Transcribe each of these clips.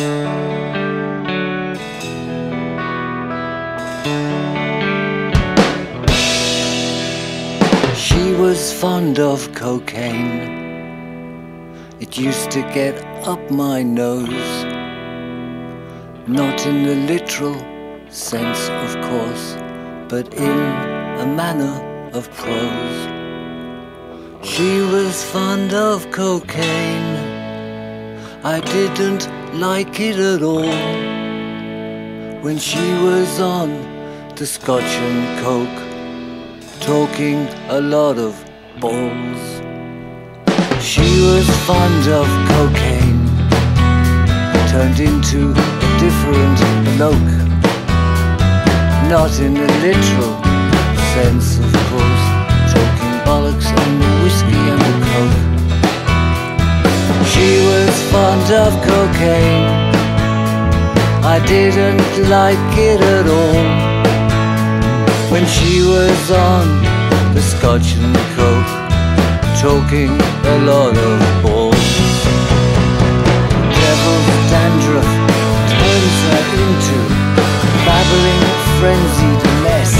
She was fond of cocaine. It used to get up my nose. Not in the literal sense, of course, but in a manner of prose. She was fond of cocaine. I didn't like it at all. When she was on the scotch and coke, talking a lot of balls. She was fond of cocaine, turned into a different bloke. Not in the literal sense, of course, didn't like it at all when she was on the scotch and coke, talking a lot of balls. Devil's dandruff turns her into a babbling, frenzied mess.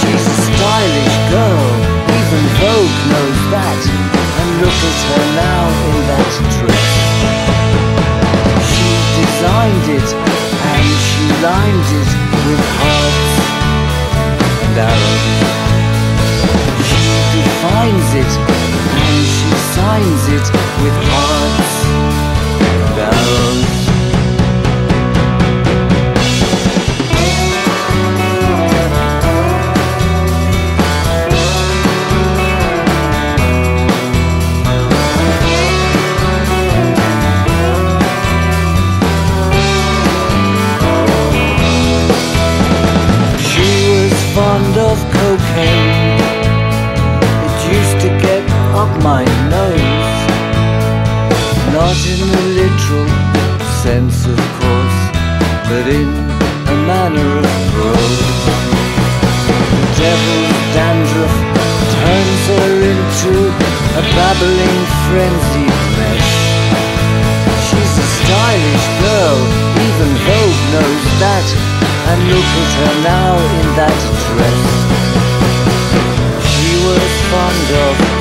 She's a stylish girl, even Vogue knows that. And look at her now in that dress. She defines it and she signs it my nose. Not in a literal sense, of course, but in a manner of prose. The devil's dandruff turns her into a babbling, frenzied mess. She's a stylish girl, even Vogue knows that, and look at her now in that dress. She was fond of